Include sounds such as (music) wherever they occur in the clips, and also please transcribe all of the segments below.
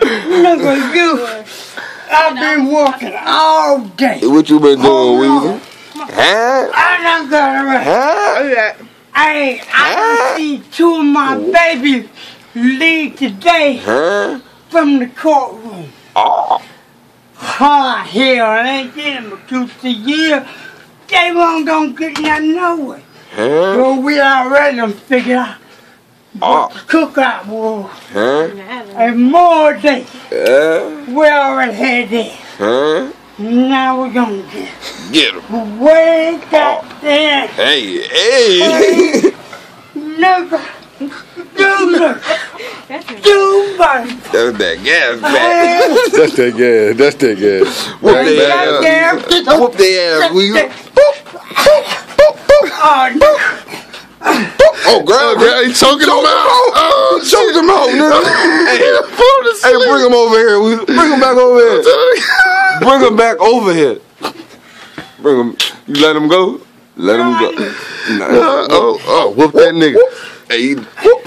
Nigga, you. I've been working all day. What you been doing, Oh. Weezy? Huh? I done got around. Huh? Hey, I done seen two of my babies leave today Huh? from the courtroom. Oh. Ah, hell, I ain't getting them two to year. They won't gonna get nothing nowhere. Huh? Well, we already done figured out Oh. Ah. cookout was. Huh? And more days. Yeah. We already had that. Huh? Now we're gonna get Get him. way goddamn Hey, hey. nigga. Dude, dude, buddy. That's that gas back. (laughs) That's that gas. That's that gas. Whoop Back, their back up. Goddamn. Whoop their ass, Weezy. Oh, nigga. Oh, grab Yeah, he choking him out. Oh, Choke them out, nigga. hey, hey, bring him over here. Weezy. Bring him back over here. Bring him back over here. Bring him. You let him go? Let him go. Nah. Oh, oh, whoop that nigga. Hey,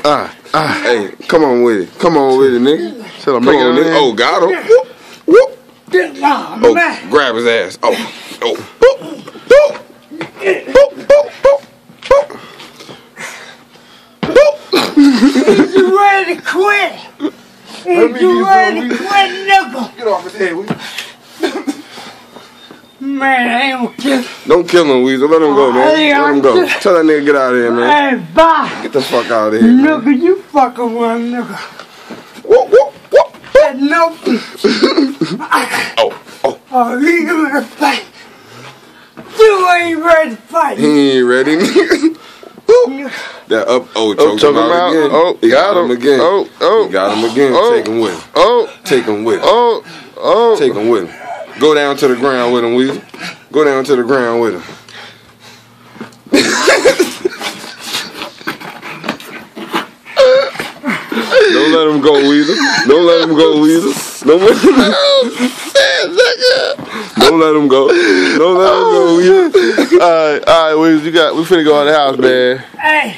Ah, ah. hey, come on with it. Come on with it, nigga. Shall I Come on, nigga. in? Oh, got him. Whoop, whoop. Oh, grab his ass. Oh, oh. Boop, boop. Is you ready to quit? He's ready to quit, nigga? Get off his head, Weezy. Man, I ain't gonna kill Don't kill him, Weasel. Let him go, man. Hey, Let him go. Tell that nigga get out of here, man. Hey, bye. Get the fuck out of here. man. Nigga, you fucking one, nigga. Whoop, whoop, whoop. That no. (laughs) Oh, oh. Oh, you ready to fight? You ain't ready to fight. He ain't ready, nigga. (laughs) Whoop. That up, oh, Oh, choked choke him him out out. again. Oh, He got him. again. Oh, oh. He got him again. Oh. Take him with him. Oh, Take him with him. oh, oh. Take him with him. Go down to the ground with him, Weezy. Go down to the ground with him. (laughs) Don't let him go, Weezer. Don't let him go, Weezer. Don't let him Don't let him go. Don't let him go, Weezer. All right, all right, Wiz, you got. We finna go out the house, man. Hey,